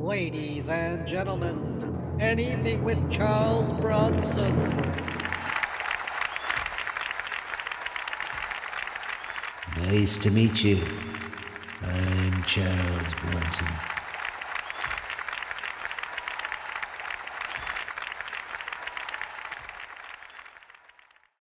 Ladies and gentlemen, an evening with Charles Bronson. Nice to meet you. I'm Charles Bronson.